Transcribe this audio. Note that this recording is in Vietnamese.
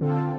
Wow.